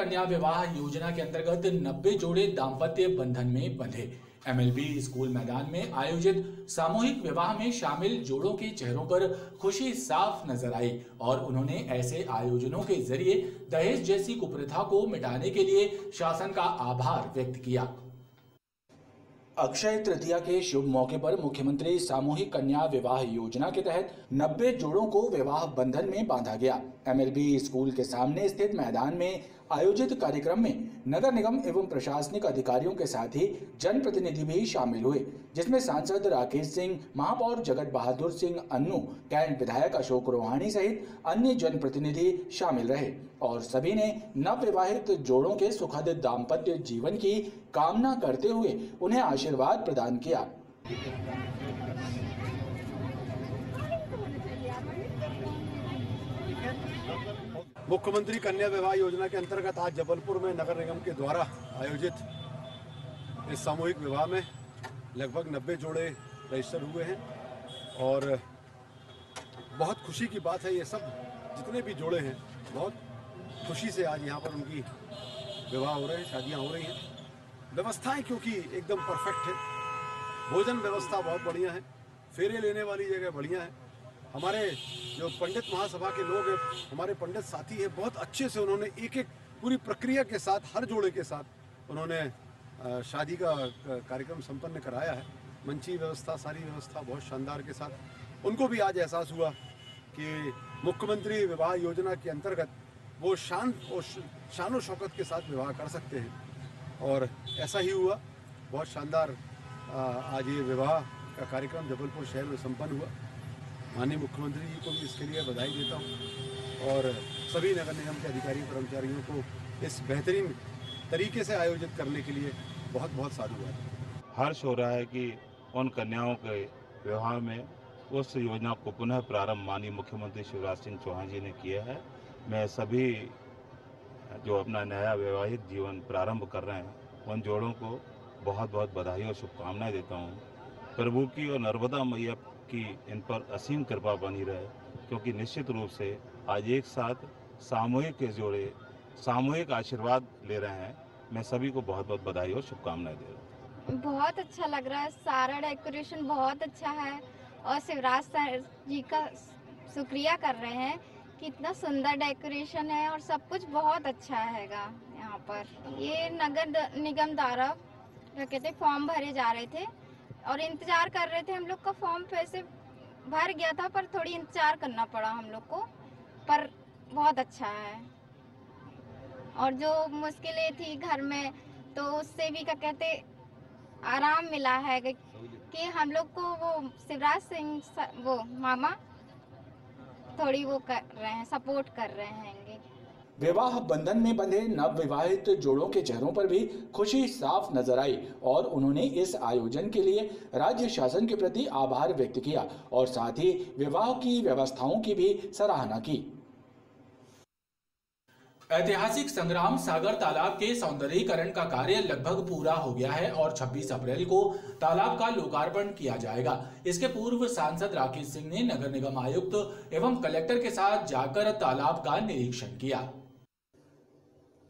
कन्या विवाह योजना के अंतर्गत 90 जोड़े दाम्पत्य बंधन में बंधे। एमएलबी स्कूल मैदान में आयोजित सामूहिक विवाह में शामिल जोड़ों के चेहरों पर खुशी साफ़ नज़र आई और उन्होंने ऐसे आयोजनों के ज़रिए दहेज जैसी कुप्रथा को मिटाने के लिए शासन का आभार व्यक्त किया। अक्षय तृतीया के शुभ मौके पर मुख्यमंत्री सामूहिक कन्या विवाह योजना के तहत 90 जोड़ों को विवाह बंधन में बांधा गया। एमएलबी स्कूल के सामने स्थित मैदान में आयोजित कार्यक्रम में नगर निगम एवं प्रशासनिक अधिकारियों के साथ ही जनप्रतिनिधि भी शामिल हुए, जिसमें सांसद राकेश सिंह, महापौर जगत बहादुर सिंह अन्नू, कैंट विधायक अशोक रोहानी सहित अन्य जनप्रतिनिधि शामिल रहे और सभी ने नवविवाहित जोड़ों के सुखद दाम्पत्य जीवन की कामना करते हुए उन्हें आशीर्वाद प्रदान किया। मुख्यमंत्री कन्या विवाह योजना के अंतर्गत आज जबलपुर में नगर निगम के द्वारा आयोजित इस सामूहिक विवाह में लगभग 90 जोड़े रजिस्टर हुए हैं। और बहुत खुशी की बात है, ये सब जितने भी जोड़े हैं, बहुत खुशी से आज यहाँ पर उनकी विवाह हो रहे हैं, शादियाँ हो रही हैं। व्यवस्थाएँ क्योंकि एकदम परफेक्ट है। भोजन व्यवस्था बहुत बढ़िया है। फेरे लेने वाली जगह बढ़िया है। हमारे जो पंडित महासभा के लोग हैं, हमारे पंडित साथी हैं, बहुत अच्छे से उन्होंने एक एक पूरी प्रक्रिया के साथ, हर जोड़े के साथ उन्होंने शादी का कार्यक्रम संपन्न कराया है। मंची व्यवस्था, सारी व्यवस्था बहुत शानदार के साथ। उनको भी आज एहसास हुआ कि मुख्यमंत्री विवाह योजना के अंतर्गत वो शान और शान शौकत के साथ विवाह कर सकते हैं। और ऐसा ही हुआ। बहुत शानदार आज ये विवाह का कार्यक्रम जबलपुर शहर में संपन्न हुआ। माननीय मुख्यमंत्री जी को भी इसके लिए बधाई देता हूँ और सभी नगर निगम के अधिकारी कर्मचारियों को इस बेहतरीन तरीके से आयोजित करने के लिए बहुत बहुत साधुवाद। हर्ष हो रहा है कि उन कन्याओं के विवाह में उस योजना को पुनः प्रारंभ माननीय मुख्यमंत्री शिवराज सिंह चौहान जी ने किया है। मैं सभी जो अपना नया वैवाहिक जीवन प्रारंभ कर रहे हैं, उन जोड़ों को बहुत बहुत बधाई और शुभकामनाएँ देता हूँ। प्रभु की और नर्मदा मैया की इन पर असीम कृपा बनी रहे, क्योंकि निश्चित रूप से आज एक साथ सामूहिक के जोड़े, सामूहिक आशीर्वाद ले रहे हैं। मैं सभी को बहुत बहुत बधाई और शुभकामनाएँ दे रहा हूँ। बहुत अच्छा लग रहा है। सारा डेकोरेशन बहुत अच्छा है और शिवराज सर जी का शुक्रिया कर रहे हैं। कि इतना सुंदर डेकोरेशन है और सब कुछ बहुत अच्छा हैगा यहाँ पर। ये नगर निगम द्वारा क्या कहते फॉर्म भरे जा रहे थे। और इंतज़ार कर रहे थे हम लोग का फॉर्म वैसे भर गया था, पर थोड़ी इंतज़ार करना पड़ा हम लोग को, पर बहुत अच्छा है। और जो मुश्किलें थी घर में तो उससे भी क्या कहते, आराम मिला है कि हम लोग को वो शिवराज सिंह वो मामा थोड़ी वो कर रहे हैं सपोर्ट कर रहे हैं। विवाह बंधन में बंधे नव विवाहित जोड़ों के चेहरों पर भी खुशी साफ़ नज़र आई और उन्होंने इस आयोजन के लिए राज्य शासन के प्रति आभार व्यक्त किया और साथ ही विवाह की व्यवस्थाओं की भी सराहना की। ऐतिहासिक संग्राम सागर तालाब के सौंदर्यीकरण का कार्य लगभग पूरा हो गया है और 26 अप्रैल को तालाब का लोकार्पण किया जाएगा। इसके पूर्व सांसद राकेश सिंह ने नगर निगम आयुक्त एवं कलेक्टर के साथ जाकर तालाब का निरीक्षण किया।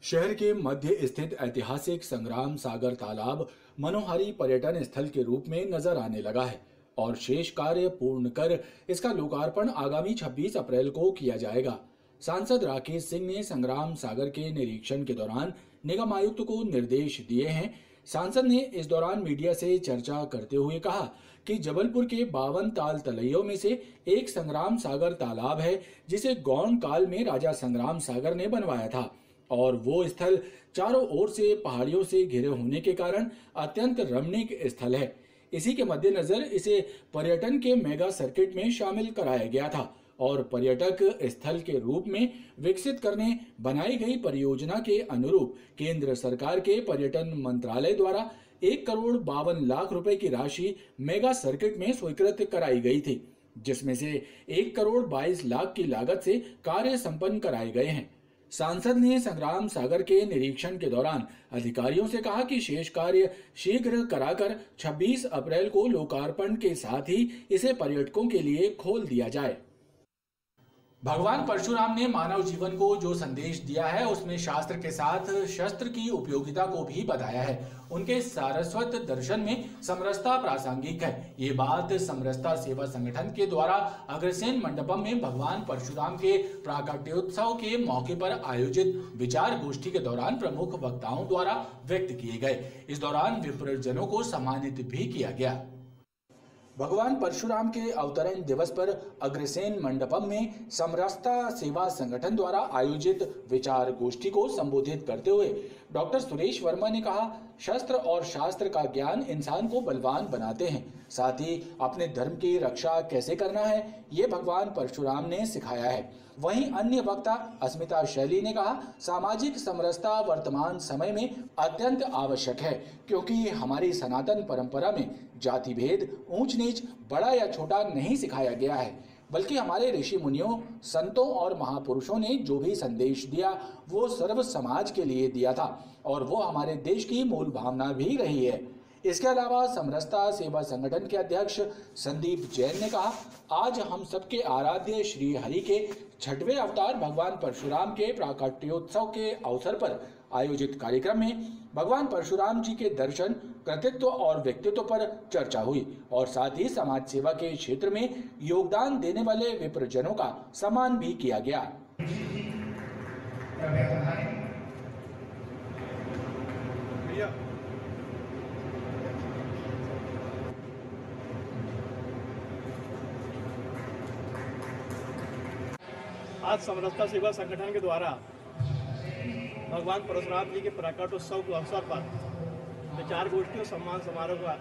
शहर के मध्य स्थित ऐतिहासिक संग्राम सागर तालाब मनोहारी पर्यटन स्थल के रूप में नज़र आने लगा है और शेष कार्य पूर्ण कर इसका लोकार्पण आगामी 26 अप्रैल को किया जाएगा। सांसद राकेश सिंह ने संग्राम सागर के निरीक्षण के दौरान निगम आयुक्त को निर्देश दिए हैं। सांसद ने इस दौरान मीडिया से चर्चा करते हुए कहा कि जबलपुर के बावन ताल तलैयों में से एक संग्राम सागर तालाब है, जिसे गौण काल में राजा संग्राम सागर ने बनवाया था। और वो स्थल चारों ओर से पहाड़ियों से घिरे होने के कारण अत्यंत रमणीक स्थल है। इसी के मद्देनजर इसे पर्यटन के मेगा सर्किट में शामिल कराया गया था और पर्यटक स्थल के रूप में विकसित करने, बनाई गई परियोजना के अनुरूप केंद्र सरकार के पर्यटन मंत्रालय द्वारा एक करोड़ बावन लाख रुपए की राशि मेगा सर्किट में स्वीकृत कराई गई थी, जिसमें से एक करोड़ बाईस लाख की लागत से कार्य संपन्न कराए गए हैं। सांसद ने संग्राम सागर के निरीक्षण के दौरान अधिकारियों से कहा कि शेष कार्य शीघ्र कराकर 26 अप्रैल को लोकार्पण के साथ ही इसे पर्यटकों के लिए खोल दिया जाए। भगवान परशुराम ने मानव जीवन को जो संदेश दिया है, उसमें शास्त्र के साथ शस्त्र की उपयोगिता को भी बताया है। उनके सारस्वत दर्शन में समरसता प्रासंगिक है। ये बात समरसता सेवा संगठन के द्वारा अग्रसेन मंडपम में भगवान परशुराम के प्राकट्योत्सव के मौके पर आयोजित विचार गोष्ठी के दौरान प्रमुख वक्ताओं द्वारा व्यक्त किए गए। इस दौरान विप्रजनों को सम्मानित भी किया गया। भगवान परशुराम के अवतरण दिवस पर अग्रसेन मंडपम में समरसता सेवा संगठन द्वारा आयोजित विचार गोष्ठी को संबोधित करते हुए डॉक्टर सुरेश वर्मा ने कहा, शस्त्र और शास्त्र का ज्ञान इंसान को बलवान बनाते हैं। साथ ही अपने धर्म की रक्षा कैसे करना है, ये भगवान परशुराम ने सिखाया है। वहीं अन्य वक्ता अस्मिता शैली ने कहा, सामाजिक समरसता वर्तमान समय में अत्यंत आवश्यक है, क्योंकि हमारी सनातन परंपरा में जाति भेद ऊंच नीच बड़ा या छोटा नहीं सिखाया गया है, बल्कि हमारे ऋषि मुनियों, संतों और महापुरुषों ने जो भी संदेश दिया, वो सर्व समाज के लिए दिया था, और वो हमारे देश की मूल भावना भी रही है। इसके अलावा समरसता सेवा संगठन के अध्यक्ष संदीप जैन ने कहा, आज हम सबके आराध्य श्री हरि के छठवें अवतार भगवान परशुराम के प्राकट्योत्सव के अवसर पर आयोजित कार्यक्रम में भगवान परशुराम जी के दर्शन, कृतित्व और व्यक्तित्व पर चर्चा हुई और साथ ही समाज सेवा के क्षेत्र में योगदान देने वाले विप्रजनों का सम्मान भी किया गया। आज समरसता सेवा संगठन के द्वारा भगवान परशुराम जी के प्रकटोत्सव के अवसर पर विचार गोष्ठी और सम्मान समारोह का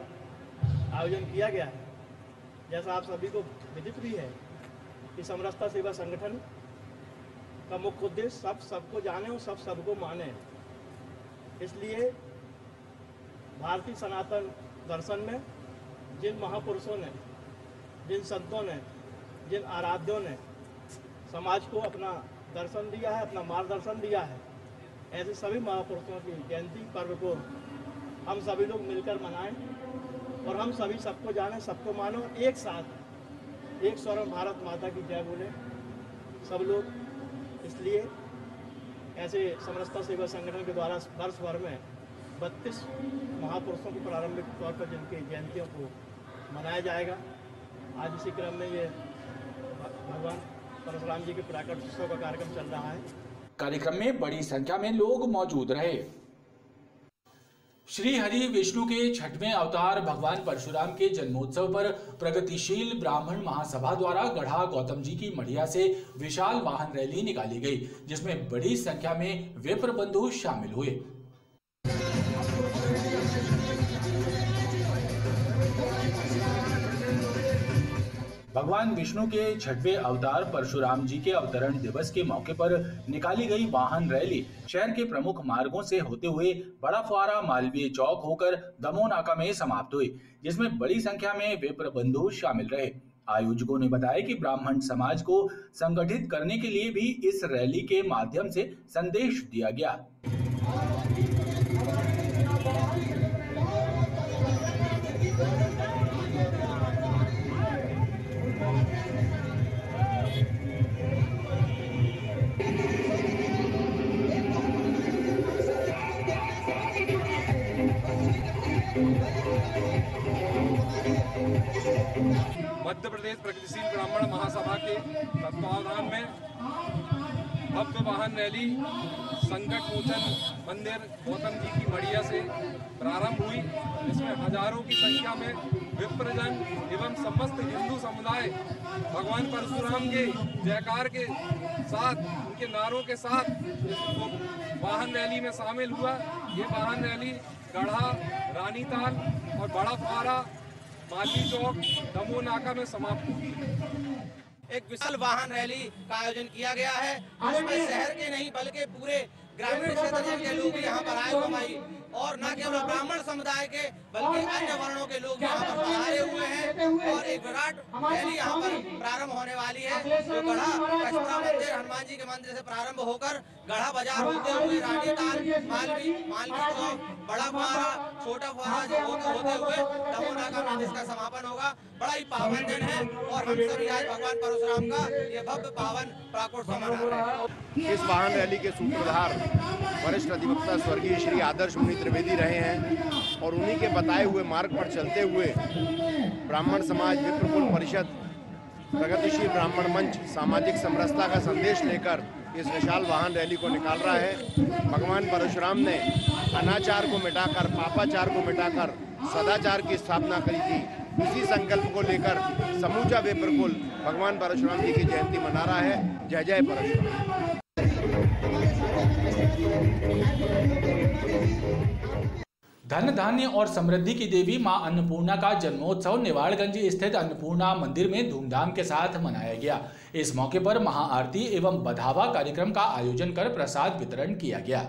आयोजन किया गया है। जैसा आप सभी को विदित भी है कि समरसता सेवा संगठन का मुख्य उद्देश्य सब सबको जाने और सब सबको माने। इसलिए भारतीय सनातन दर्शन में जिन महापुरुषों ने, जिन संतों ने, जिन आराध्यों ने समाज को अपना दर्शन दिया है, अपना मार्गदर्शन दिया है। ऐसे सभी महापुरुषों की जयंती पर्व को हम सभी लोग मिलकर मनाएँ और हम सभी सबको जाने, सबको मानो एक साथ एक स्वर्ण भारत माता की जय बोले। सब लोग इसलिए ऐसे समरसता सेवा संगठन के द्वारा वर्ष भर में बत्तीस महापुरुषों को प्रारंभिक तौर पर जिनकी जयंतियों को मनाया जाएगा। आज इसी क्रम में ये भगवान परशुराम जी के प्राकट उत्सव का कार्यक्रम चल रहा है। कार्यक्रम में बड़ी संख्या में लोग मौजूद रहे। श्री हरि विष्णु के छठवें अवतार भगवान परशुराम के जन्मोत्सव पर प्रगतिशील ब्राह्मण महासभा द्वारा गढ़ा गौतम जी की मढ़िया से विशाल वाहन रैली निकाली गई, जिसमें बड़ी संख्या में विप्र बंधु शामिल हुए। भगवान विष्णु के छठवें अवतार परशुराम जी के अवतरण दिवस के मौके पर निकाली गई वाहन रैली शहर के प्रमुख मार्गों से होते हुए बड़ा फुआरा मालवीय चौक होकर दमो नाका में समाप्त हुई, जिसमें बड़ी संख्या में विप्र बंधु शामिल रहे। आयोजकों ने बताया कि ब्राह्मण समाज को संगठित करने के लिए भी इस रैली के माध्यम से संदेश दिया गया। मध्य प्रदेश प्रगतिशील ब्राह्मण महासभा के तत्वावधान में भव्य वाहन रैली, संकट मोचन मंदिर, गौतम जी की मड़िया से प्रारंभ हुई। इसमें हज़ारों की संख्या में विप्रजन एवं समस्त हिंदू समुदाय भगवान परशुराम के, जयकार के साथ, उनके नारों के साथ वाहन रैली में शामिल हुआ। ये वाहन रैली गढ़ा, रानीताल और बड़ा पारा माली चौक, दमो नाका में समाप्त होगी एक विशाल वाहन रैली का आयोजन किया गया है। शहर के नहीं, बल्कि पूरे ग्रामीण क्षेत्र के लोग यहाँ पर आए हुए और न केवल ब्राह्मण समुदाय के बल्कि अन्य वर्णों के लोग यहाँ पर पधारे हुए हैं और एक विराट रैली यहाँ पर प्रारंभ होने वाली है जो गढ़ा कचपरा मंदिर हनुमान जी के मंदिर से प्रारंभ होकर गढ़ा बाज़ार होते हुए रानीताल मालवी मालवी चौक बड़ा फुहारा छोटा फुहारा जो होते होते हुए दमोनाका में जिसका समापन होगा बड़ा ही पावन दिन है और हम सभी आज भगवान परशुराम का ये भव्य पावन प्राकोत्सव मना रहे हैं। इस वाहन रैली के सूत्रधार वरिष्ठ अधिवक्ता स्वर्गीय श्री आदर्श मुनि त्रिवेदी रहे हैं और उन्हीं के बताए हुए मार्ग पर चलते हुए ब्राह्मण समाज विप्रकुल परिषद, प्रगतिशील ब्राह्मण मंच, सामाजिक समरसता का संदेश लेकर इस विशाल वाहन रैली को निकाल रहा है। भगवान परशुराम ने अनाचार को मिटाकर, पापाचार को मिटाकर सदाचार की स्थापना करी थी। इसी संकल्प को लेकर समूचा विप्रकुल भगवान परशुराम जी की जयंती मना रहा है। जय जय परशुराम। धन धान्य और समृद्धि की देवी माँ अन्नपूर्णा का जन्मोत्सव निवाड़गंज स्थित अन्नपूर्णा मंदिर में धूमधाम के साथ मनाया गया। इस मौके पर महाआरती एवं बधावा कार्यक्रम का आयोजन कर प्रसाद वितरण किया गया।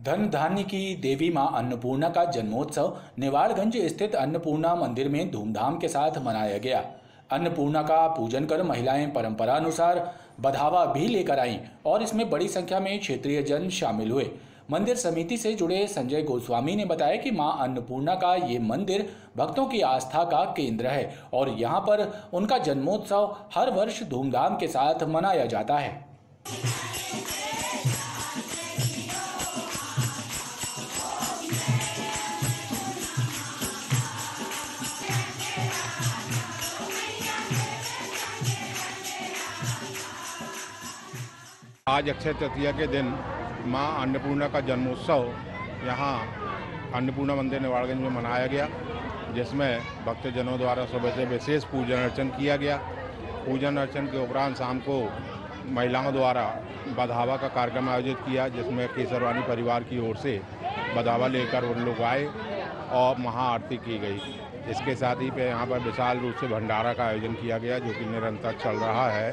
धन धान्य की देवी माँ अन्नपूर्णा का जन्मोत्सव निवाड़गंज स्थित अन्नपूर्णा मंदिर में धूमधाम के साथ मनाया गया। अन्नपूर्णा का पूजन कर महिलाएँ परंपरानुसार बधावा भी लेकर आईं और इसमें बड़ी संख्या में क्षेत्रीय जन शामिल हुए। मंदिर समिति से जुड़े संजय गोस्वामी ने बताया कि माँ अन्नपूर्णा का ये मंदिर भक्तों की आस्था का केंद्र है और यहाँ पर उनका जन्मोत्सव हर वर्ष धूमधाम के साथ मनाया जाता है। आज अक्षय तृतीया के दिन माँ अन्नपूर्णा का जन्मोत्सव यहाँ अन्नपूर्णा मंदिर निवाड़गंज में मनाया गया, जिसमें भक्तजनों द्वारा सुबह से विशेष पूजन अर्चन किया गया। पूजन अर्चन के उपरांत शाम को महिलाओं द्वारा बधावा का कार्यक्रम आयोजित किया, जिसमें केसरवानी परिवार की ओर से बधावा लेकर उन लोग आए और महाआरती की गई। इसके साथ ही पे यहाँ पर विशाल रूप से भंडारा का आयोजन किया गया, जो कि निरंतर चल रहा है।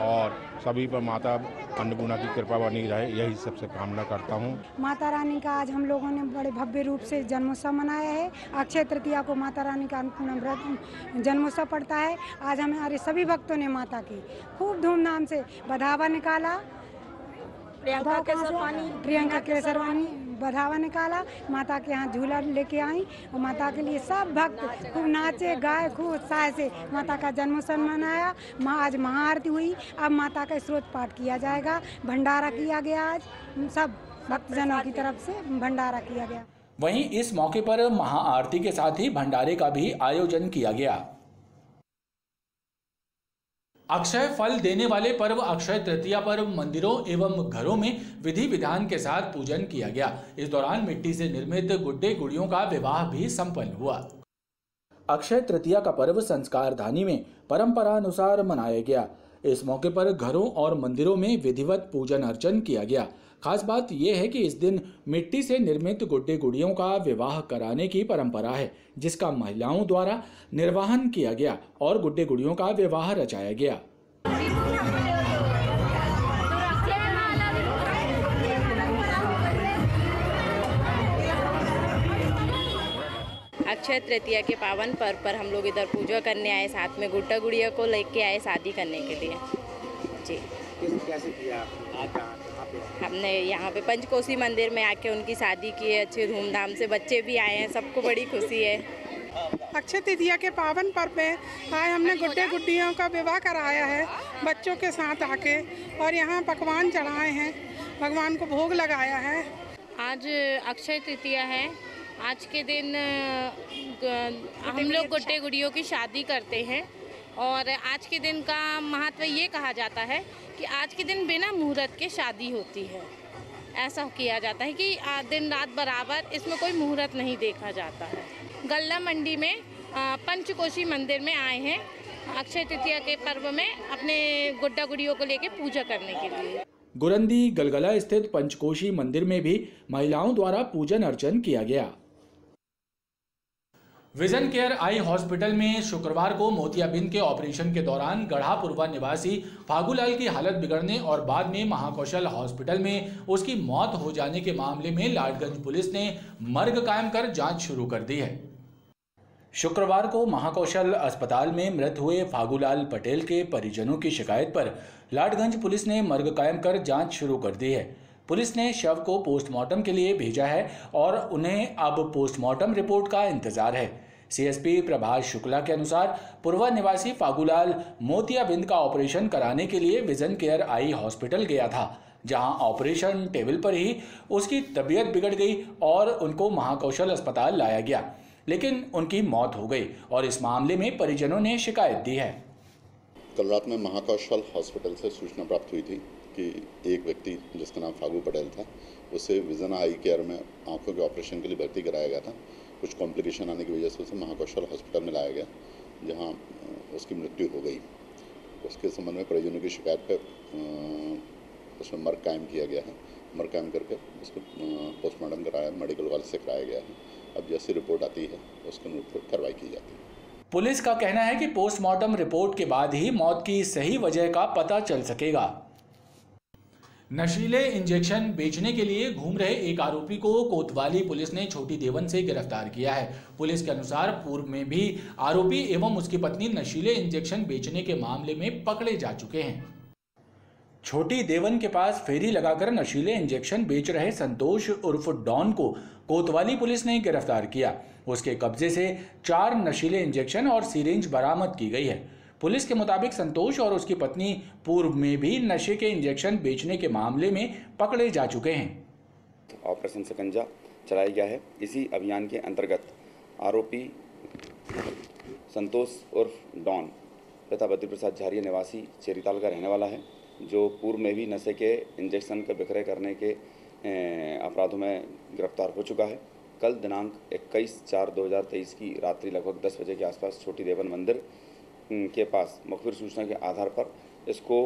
और सभी पर माता अन्नपूर्णा की कृपा बनी रहे यही सबसे कामना करता हूँ। माता रानी का आज हम लोगों ने बड़े भव्य रूप से जन्मोत्सव मनाया है। अक्षय तृतीया को माता रानी का अन्नपूर्णा व्रत जन्मोत्सव पड़ता है। आज हमारे सभी भक्तों ने माता की खूब धूमधाम से बधावा निकाला। प्रियंका केसरवानी। प्रियंका केसरवानी। बधावा निकाला। माता के यहाँ झूला लेके आई और माता के लिए सब भक्त खूब नाचे, गाए, खूब उत्साह से माता का जन्मोत्सव मनाया। माँ आज महाआरती हुई। अब माता का स्रोत पाठ किया जाएगा। भंडारा किया गया आज। सब भक्तजनों की तरफ़ से भंडारा किया गया। वहीं इस मौके पर महाआरती के साथ ही भंडारे का भी आयोजन किया गया। अक्षय फल देने वाले पर्व, अक्षय तृतीया पर्व, मंदिरों एवं घरों में विधि विधान के साथ पूजन किया गया। इस दौरान मिट्टी से निर्मित गुड्डे गुड़ियों का विवाह भी संपन्न हुआ। अक्षय तृतीया का पर्व संस्कार धानी में परंपरा अनुसार मनाया गया। इस मौके पर घरों और मंदिरों में विधिवत पूजन अर्चन किया गया। खास बात यह है कि इस दिन मिट्टी से निर्मित गुड्डे गुड़ियों का विवाह कराने की परंपरा है जिसका महिलाओं द्वारा निर्वाहन किया गया और गुड्डे गुड़ियों का विवाह रचाया गया। अक्षय तृतीया के पावन पर्व पर हम लोग इधर पूजा करने आए साथ में गुड्डा गुड़िया को लेके आए शादी करने के लिए। जी। कैसे किया हमने यहाँ पे पंचकोसी मंदिर में आके उनकी शादी की है अच्छे धूमधाम से बच्चे भी आए हैं सबको बड़ी खुशी है। अक्षय तृतीया के पावन पर्व में आज हमने गुड्डे गुड्डियों का विवाह कराया है बच्चों के साथ आके और यहाँ पकवान चढ़ाए हैं भगवान को भोग लगाया है। आज अक्षय तृतीया है। आज के दिन हम लोग गुड्डे गुड़ियों की शादी करते हैं और आज के दिन का महत्व ये कहा जाता है कि आज के दिन बिना मुहूर्त के शादी होती है। ऐसा किया जाता है कि दिन रात बराबर इसमें कोई मुहूर्त नहीं देखा जाता है। गल्ला मंडी में पंचकोशी मंदिर में आए हैं, अक्षय तृतीया के पर्व में अपने गुड्डा गुड़ियों को लेके पूजा करने के लिए। गुरंदी गलगला स्थित पंचकोशी मंदिर में भी महिलाओं द्वारा पूजन अर्चन किया गया। विजन केयर आई हॉस्पिटल में शुक्रवार को मोतियाबिंद के ऑपरेशन के दौरान गढ़ापुरवा निवासी फागूलाल की हालत बिगड़ने और बाद में महाकौशल हॉस्पिटल में उसकी मौत हो जाने के मामले में लाडगंज पुलिस ने मर्ग कायम कर जाँच शुरू कर दी है। शुक्रवार को महाकौशल अस्पताल में मृत हुए फागूलाल पटेल के परिजनों की शिकायत पर लाडगंज पुलिस ने मर्ग कायम कर जाँच शुरू कर दी है। पुलिस ने शव को पोस्टमार्टम के लिए भेजा है और उन्हें अब पोस्टमार्टम रिपोर्ट का इंतज़ार है। सीएसपी प्रभाष शुक्ला के अनुसार पूर्वा निवासी फागुलाल मोतियाबिंद का ऑपरेशन कराने के लिए विजन केयर आई हॉस्पिटल गया था, जहाँ ऑपरेशन टेबल पर ही उसकी तबीयत बिगड़ गई और उनको महाकौशल अस्पताल लाया गया, लेकिन उनकी मौत हो गई और इस मामले में परिजनों ने शिकायत दी है। कल रात में महाकौशल हॉस्पिटल से सूचना प्राप्त हुई थी कि एक व्यक्ति, जिसका नाम फागू पटेल था, उसे विजन आई केयर में आँखों के ऑपरेशन के लिए भर्ती कराया गया था। कुछ कॉम्प्लिकेशन आने की वजह से उसे महाकौशल हॉस्पिटल में लाया गया, जहाँ उसकी मृत्यु हो गई। उसके संबंध में परिजनों की शिकायत पर उसमें मर्ग कायम किया गया है। मर्ग कायम करके उसको पोस्टमार्टम कराया मेडिकल वाले से कराया गया है। अब जैसी रिपोर्ट आती है, उसके अनुरूप कार्रवाई की जाती है। पुलिस का कहना है कि पोस्टमार्टम रिपोर्ट के बाद ही मौत की सही वजह का पता चल सकेगा। नशीले इंजेक्शन बेचने के लिए घूम रहे एक आरोपी को कोतवाली पुलिस ने छोटी देवन से गिरफ़्तार किया है। पुलिस के अनुसार पूर्व में भी आरोपी एवं उसकी पत्नी नशीले इंजेक्शन बेचने के मामले में पकड़े जा चुके हैं। छोटी देवन के पास फेरी लगाकर नशीले इंजेक्शन बेच रहे संतोष उर्फ़ डॉन को कोतवाली पुलिस ने गिरफ़्तार किया। उसके कब्जे से चार नशीले इंजेक्शन और सीरेंज बरामद की गई है। पुलिस के मुताबिक संतोष और उसकी पत्नी पूर्व में भी नशे के इंजेक्शन बेचने के मामले में पकड़े जा चुके हैं। ऑपरेशन सकंजा चलाया गया है। इसी अभियान के अंतर्गत आरोपी संतोष उर्फ़ डॉन तथा बद्री प्रसाद झारिया निवासी चेरीताल का रहने वाला है, जो पूर्व में भी नशे के इंजेक्शन का विक्रय करने के अपराधों में गिरफ़्तार हो चुका है। कल दिनांक 21 चार 2023 की रात्रि लगभग 10 बजे के आसपास छोटी देवन मंदिर के पास मुखबिर सूचना के आधार पर इसको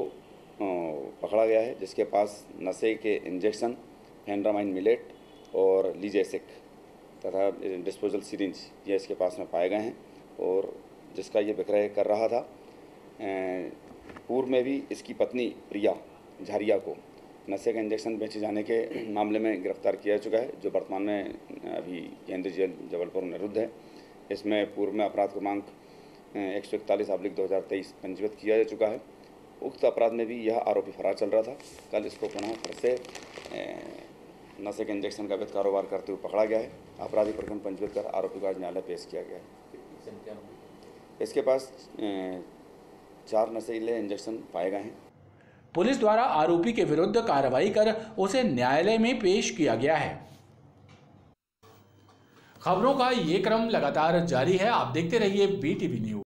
पकड़ा गया है, जिसके पास नशे के इंजेक्शन हैंड्रामाइन मिलेट और लीजेसिक तथा डिस्पोजल सीरिंज ये इसके पास में पाए गए हैं और जिसका ये विक्रय कर रहा था। पूर्व में भी इसकी पत्नी प्रिया झारिया को नशे का इंजेक्शन बेचे जाने के मामले में गिरफ़्तार किया चुका है, जो वर्तमान में अभी केंद्रीय जेल जबलपुर निरुद्ध है। इसमें पूर्व में अपराध क्रमांक एक सौ इकतालीस अब्लिक दो हज़ार तेईस पंजीकृत किया जा चुका है। उक्त अपराध में भी यह आरोपी फरार चल रहा था। कल इसको पुनः फिर से नशे के इंजेक्शन का अवैध कारोबार करते हुए पकड़ा गया है। आपराधिक प्रकरण पंजीकृत कर आरोपी को आज न्यायालय पेश किया गया है। इसके पास चार नशीले इंजेक्शन पाए गए हैं। पुलिस द्वारा आरोपी के विरुद्ध कार्रवाई कर उसे न्यायालय में पेश किया गया है। खबरों का ये क्रम लगातार जारी है। आप देखते रहिए बीटीवी न्यूज़